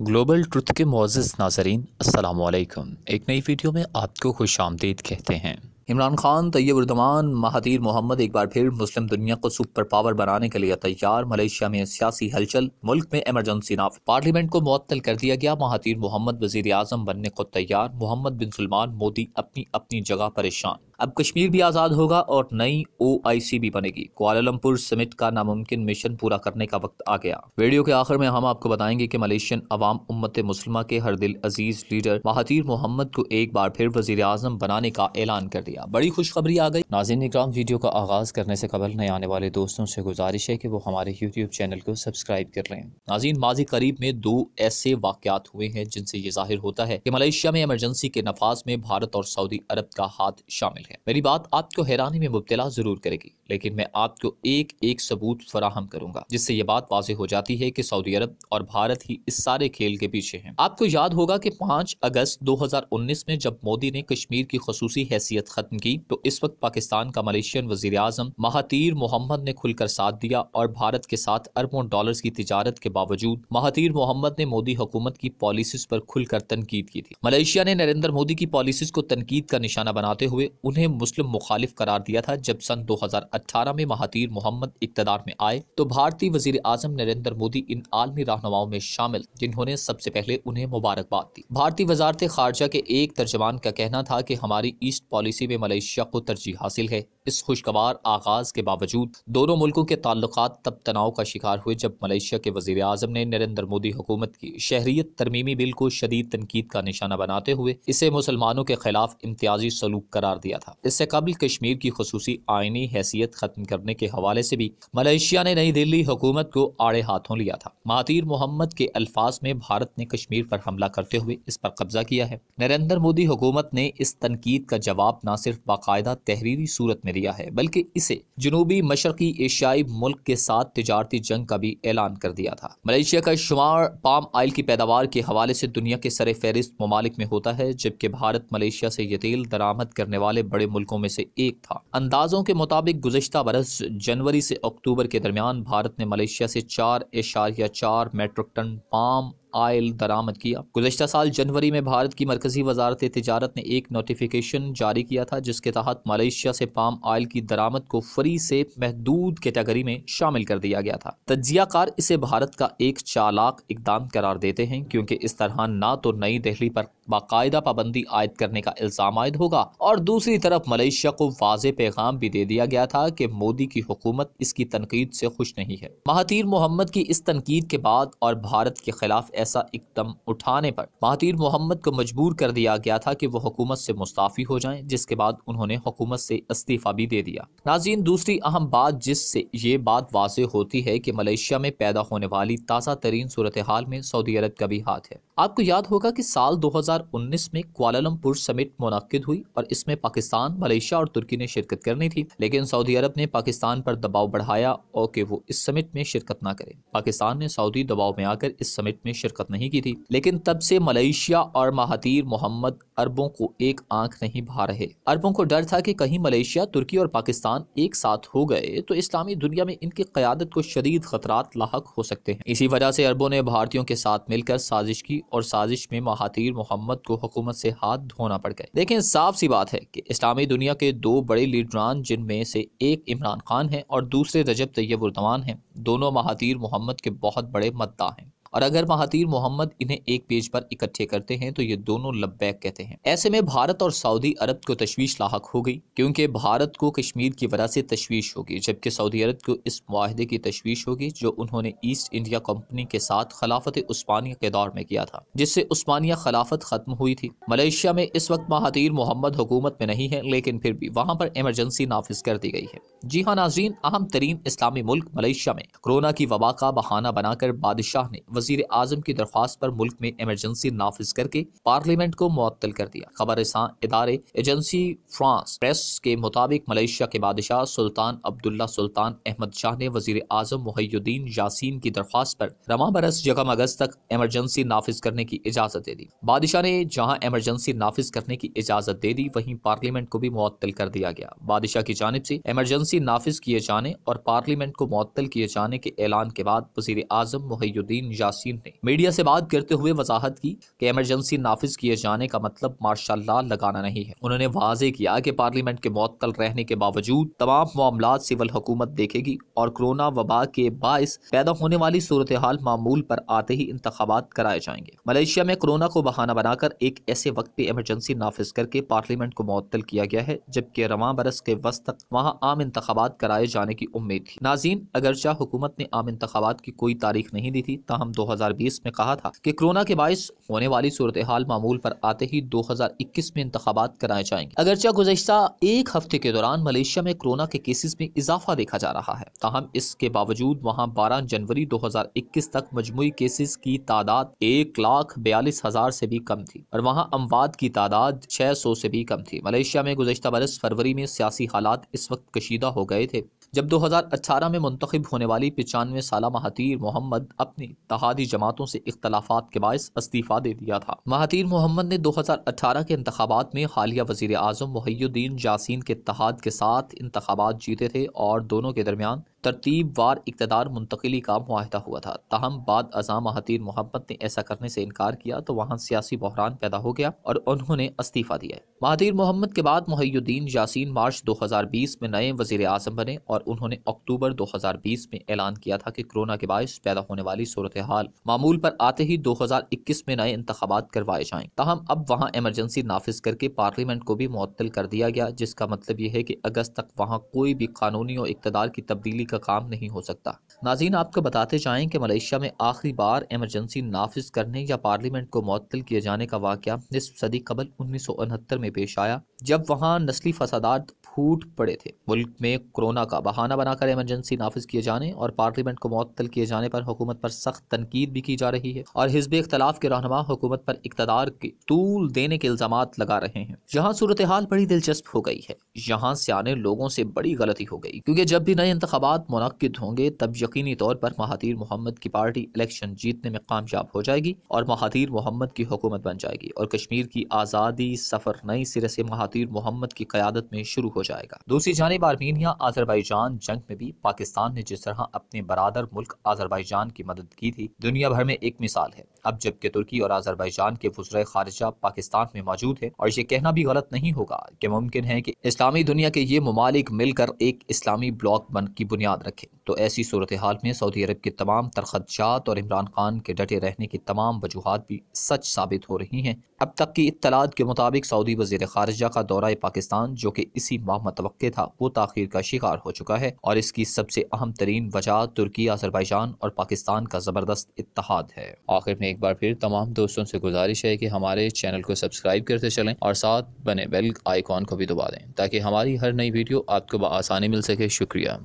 Global truth के Moz नाजरीन असलकम एक नई वीडियो में आपको खुश आमदीद कहते हैं। इमरान खान तैयबुरदमान महातीर मोहम्मद एक बार फिर मुस्लिम दुनिया को सुपर पावर बनाने के लिए तैयार। मलेशिया में सियासी हलचल, मुल्क में इमरजेंसी नाफ। पार्लियामेंट को मुअत्तल कर दिया गया। महातीर मोहम्मद वज़ीर आज़म बनने को तैयार। मोहम्मद बिन सलमान मोदी अपनी अपनी जगह परेशान। अब कश्मीर भी आज़ाद होगा और नई ओ आई सी भी बनेगी। कुआलालंपुर समिट का नामुमकिन मिशन पूरा करने का वक्त आ गया। वीडियो के आखिर में हम आपको बताएँगे कि मलेशियन अवाम उम्मत मुस्लिमा के हर दिल अज़ीज़ लीडर महातीर मोहम्मद को एक बार फिर वज़ीर आज़म बनाने का ऐलान कर दिया। बड़ी खुशखबरी आ गई। नाजिन इकराम वीडियो का आगाज़ करने से कबल नए आने वाले दोस्तों से गुजारिश है कि वो हमारे यूट्यूब चैनल को सब्सक्राइब कर लें। नाजिन, माजी करीब में दो ऐसे वाकयात हुए हैं जिनसे ये ज़ाहिर होता है कि मलेशिया में इमरजेंसी के नफाज में भारत और सऊदी अरब का हाथ शामिल है। मेरी बात आपको हैरानी में मुबतला ज़रूर करेगी, लेकिन मैं आपको एक एक सबूत फराहम करूँगा, जिससे ये बात वाजह हो जाती है कि सऊदी अरब और भारत ही इस सारे खेल के पीछे हैं। आपको याद होगा कि 5 अगस्त 2019 में जब मोदी ने कश्मीर की खसूसी हैसियत खत्म की तो इस वक्त पाकिस्तान का मलेशियन वज़ीर आज़म महातीर मोहम्मद ने खुलकर साथ दिया और भारत के साथ अरबों डॉलर की तजारत के बावजूद महातीर मोहम्मद ने मोदी हुकूमत की पॉलिसीज़ पर खुलकर तनकीद की थी। मलेशिया ने नरेंद्र मोदी की पॉलिसीज़ को तनकीद का निशाना बनाते हुए उन्हें मुस्लिम मुखालिफ करार दिया था। जब सन 2018 में महातीर मोहम्मद इकतदार में आए तो भारतीय वज़ीर आज़म नरेंद्र मोदी इन आलमी रहनुमाओं में शामिल, जिन्होंने सबसे पहले उन्हें मुबारकबाद दी। भारतीय वजारत खारजा के एक तर्जमान का कहना था कि हमारी ईस्ट पॉलिसी में मलेशिया को तरजीह हासिल है। इस खुशगवार आगाज़ के बावजूद, दोनों मुल्कों के ताल्लुकात तब तनाव का शिकार हुए जब मलेशिया के वज़ीर आज़म ने नरेंद्र मोदी हुकूमत की। शहरीत तरमीमी बिल को शदीद तनकीद का निशाना बनाते हुए इसे मुसलमानों के खिलाफ इम्तियाजी सलूक करार दिया था। इससे कबल कश्मीर की खसूसी आइनी हैसियत खत्म करने के हवाले से भी मलेशिया ने नई दिल्ली हुकूमत को आड़े हाथों लिया था। महातीर मोहम्मद के अल्फाज में भारत ने कश्मीर पर हमला करते हुए इस पर कब्जा किया है। नरेंद्र मोदी हुकूमत ने इस तनकीद का जवाब न सिर्फ़ बाकायदा तहरीरी सूरत में दिया है, बल्कि इसे जनूबी मशरकी एशियाई मुल्क के साथ तजारती जंग का भी ऐलान कर दिया था। मलेशिया का शुमार पाम आयल की पैदावार के हवाले से दुनिया के सर फहरिस्त ममालिक में होता है, जबकि भारत मलेशिया से ये तेल दरामद करने वाले बड़े मुल्कों में से एक था। अंदाजों के मुताबिक गुजशत बरस जनवरी से अक्टूबर के दरमियान भारत ने मलेशिया से चार एशारिया चार मेट्रिक टन पाम आयल दरामद किया। गुजशत साल जनवरी में भारत की मरकजी वजारत तजारत ने एक नोटिफिकेशन जारी किया था, जिसके तहत मलेशिया से पाम आयल की दरामद को फ्री से महदूद कैटेगरी में शामिल कर दिया गया था। तजियाकार इसे भारत का एक चालाक इकदाम करार देते हैं, क्योंकि इस तरह ना तो नई दिल्ली पर बाकायदा पाबंदी आयद करने का इल्ज़ाम आयद होगा, और दूसरी तरफ़ मलेशिया को वाज पैगाम भी दे दिया गया था कि मोदी की हुकूमत इसकी तनकीद से खुश नहीं है। महातीर मोहम्मद की इस तनकीद के बाद और भारत के खिलाफ ऐसा इकदम उठाने पर महातीर मोहम्मद को मजबूर कर दिया गया था कि वो हुकूमत से मुस्ताफ़ी हो जाएँ, जिसके बाद उन्होंने हुकूमत से इस्तीफ़ा भी दे दिया। नाजीन दूसरी अहम बात जिससे ये बात वाज होती है कि मलेशिया में पैदा होने वाली ताज़ा तरीन सूरत हाल में सऊदी अरब का भी हाथ है। आपको याद होगा कि साल 2019 में कुआलालंपुर समिट मुनद हुई और इसमें पाकिस्तान, मलेशिया और तुर्की ने शिरकत करनी थी, लेकिन सऊदी अरब ने पाकिस्तान पर दबाव बढ़ाया और कि वो इस समिट में शिरकत ना करे। पाकिस्तान ने सऊदी दबाव में आकर इस समिट में शिरकत नहीं की थी। लेकिन तब से मलेशिया और महातीर मोहम्मद अरबों को एक आँख नहीं भा रहे। अरबों को डर था कि कहीं मलेशिया, तुर्की और पाकिस्तान एक साथ हो गए तो इस्लामी दुनिया में इनकी क्यादत को शदीद खतरात लाक हो सकते हैं। इसी वजह से अरबों ने भारतीयों के साथ मिलकर साजिश की और साजिश में महातीर मोहम्मद को हुकूमत से हाथ धोना पड़ गए। लेकिन साफ़ सी बात है कि इस्लामी दुनिया के दो बड़े लीडरान, जिनमें से एक इमरान खान है और दूसरे रजब तैयब हैं, दोनों महातीर मोहम्मद के बहुत बड़े मद्दा हैं। और अगर महातीर मोहम्मद इन्हें एक पेज पर इकट्ठे करते हैं तो ये दोनों लब्बैक कहते हैं। ऐसे में भारत और सऊदी अरब को तशवीश लाक हो गई, क्योंकि भारत को कश्मीर की वजह से तशवीश होगी जबकि सऊदी अरब को इस माहदे की तशवीश होगी जो उन्होंने ईस्ट इंडिया कंपनी के साथ खिलाफत उस्मानिया के दौर में किया था, जिससे उस्मानिया खिलाफत खत्म हुई थी। मलेशिया में इस वक्त महातीर मोहम्मद हुकूमत में नहीं है, लेकिन फिर भी वहाँ पर इमरजेंसी नाफिज कर दी गई है। जी हाँ नाजीन अहम तरीन इस्लामी मुल्क मलेशिया में कोरोना की वबा का बहाना बनाकर बादशाह ने वज़ीर आज़म की दरख्वास्त पर मुल्क में इमरजेंसी नाफिज करके पार्लियामेंट को मुअत्तल कर दिया। खबर इदारे एजेंसी फ्रांस प्रेस के मुताबिक मलेशिया के बादशाह सुल्तान अब्दुल्ला सुल्तान अहमद शाह ने वज़ीर आज़म मुहैयुद्दीन यासीन की दरख्वास्त पर रमा बरस जगम अगस्त तक इमरजेंसी नाफिज करने की इजाज़त दे दी। बादशाह ने जहाँ इमरजेंसी नाफिज करने की इजाज़त दे दी, वहीं पार्लियामेंट को भी मुअत्तल कर दिया गया। बादशाह की जानब से इमरजेंसी नाफिज किए जाने और पार्लियामेंट को मुअत्तल किए जाने के ऐलान के बाद वज़ीर आज़म मुहैयुद्दीन यासीन ने मीडिया से बात करते हुए वजाहत की कि इमरजेंसी नाफिज किए जाने का मतलब मार्शल लगाना नहीं है। उन्होंने वाजे किया कि पार्लियामेंट के मुअत्तल रहने के बावजूद तमाम मामला सिविल हुकूमत देखेगी और कोरोना वबा के बायस पैदा होने वाली सूरत हाल मामूल पर आते ही इंतबात कराए जाएँगे। मलेशिया में कोरोना को बहाना बनाकर एक ऐसे वक्त पे इमरजेंसी नाफिज करके पार्लियामेंट को मुअत्तल किया गया है, जबकि रवा बरस के वस्त तक वहाँ आम इंतबात कराए जाने की उम्मीद थी। नाजीन अगरचा हुकूमत ने आम इंतबात की कोई तारीख नहीं दी थी, ताहम दो हज़ार बीस में कहा था कि कोरोना के बायस होने वाली सूरत हाल मामूल पर आते ही दो हज़ार इक्कीस में इंतबात कराए जाएँगे। अगरचा गुजशत एक हफ़्ते के दौरान मलेशिया में कोरोना के केसेस में इजाफा देखा जा रहा है। ताहम इसके बावजूद वहाँ बारह जनवरी दो हज़ार इक्कीस तक मजमू केसेस की तादाद एक लाख बयालीस हज़ार से भी कम थी और वहाँ अमवाद की तादाद छह सौ से भी कम थी। मलेशिया में गुजशत बरस फरवरी में सियासी हालात इस वक्त कशीदा हो गए थे। जब 2018 में मुंतखब होने वाली पचानवे साल महातीर मोहम्मद अपनी तहादी जमातों से इख्तलाफात के बायस इस्तीफ़ा दे दिया था। महातीर मोहम्मद ने 2018 के इंतबात में हालिया वज़ीर अजम मुहैयुद्दीन जासीन के तहाद के साथ इंतबात जीते थे और दोनों के दरमियान तरतीब वार इकतदार मुंतकली का माहिदा हुआ था। ताहम बाद अजा महातीर मोहम्मद ने ऐसा करने से इनकार किया तो वहाँ सियासी बहरान पैदा हो गया और उन्होंने इस्तीफ़ा दिया महातीर मोहम्मद के बाद मुहैयुद्दीन यासीन मार्च 2020 में नए वज़ीर अजम बने और उन्होंने अक्टूबर 2020 में ऐलान किया था कि कोरोना के बायस पैदा होने वाली सूरत हाल मामूल पर आते ही 2021 में नए इंतबात करवाए जाएँ। ताहम अब वहाँ एमरजेंसी नाफिज करके पार्लियामेंट को भी मुअत्तल कर दिया गया, जिसका मतलब यह है कि अगस्त तक वहाँ कोई भी कानूनी और इकतदार की तब्दीली का काम नहीं हो सकता। नाजीन आपको बताते जाएँ कि मलेशिया में आखिरी बार एमरजेंसी नाफिज करने या पार्लियामेंट को मअतल किए जाने का वाक़ सदी कबल उन्नीस सौ उनहत्तर में पेश आया, जब वहाँ नस्ली फसादात फूट पड़े थे। मुल्क में कोरोना का बहाना बनाकर इमरजेंसी नाफिज किए जाने और पार्लियामेंट को मअतल किए जाने पर हुकूमत पर सख्त तनकीद भी की जा रही है और हिजब इख्तलाफ के रहनमा हुकूमत पर इकतदार के तूल देने के इल्ज़ाम लगा रहे हैं। जहाँ सूरत हाल बड़ी दिलचस्प हो गई है, यहाँ से आने लोगों से बड़ी गलती हो गई, क्योंकि जब भी नए इंतबात मुनद होंगे, तब यकीनी तौर पर महातीर मोहम्मद की पार्टी इलेक्शन जीतने में कामयाब हो जाएगी और महातीर मोहम्मद की हुकूमत बन जाएगी और कश्मीर की आज़ादी सफ़र नई सिरे से महातीर मोहम्मद की क्यादत में शुरू हो जाएगा। दूसरी जानब आर्मीनिया आजरबाईजान जंग में भी पाकिस्तान ने जिस तरह अपने बरदर मुल्क आजरबाईजान की मदद की थी, दुनिया भर में एक मिसाल है। अब जबकि तुर्की और आजरबाईजान के वज्र खारजा पाकिस्तान में मौजूद है, और ये कहना भी गलत नहीं होगा कि मुमकिन है कि इस्लामी दुनिया के ये ममालिक मिलकर एक इस्लामी ब्लॉक बन की बुनियाद रखें। तो ऐसी सूरत हाल में सऊदी अरब के तमाम तरखदशात और इमरान खान के डटे रहने की तमाम वजूहत भी सच साबित हो रही हैं। अब तक की इतलात के मुताबिक सऊदी वज़ीर खारजा का दौरा पाकिस्तान, जो कि इसी माह मतव था। वो तखिर का शिकार हो चुका है और इसकी सबसे अहम तरीन वजह तुर्की अजरबैजान और पाकिस्तान का ज़बरदस्त इतिहाद है। आखिर में एक बार फिर तमाम दोस्तों से गुजारिश है कि हमारे चैनल को सब्सक्राइब करते चलें और साथ बने बेल आइकॉन को भी दबा दें ताकि हमारी हर नई वीडियो आपको बसानी मिल सके। शुक्रिया।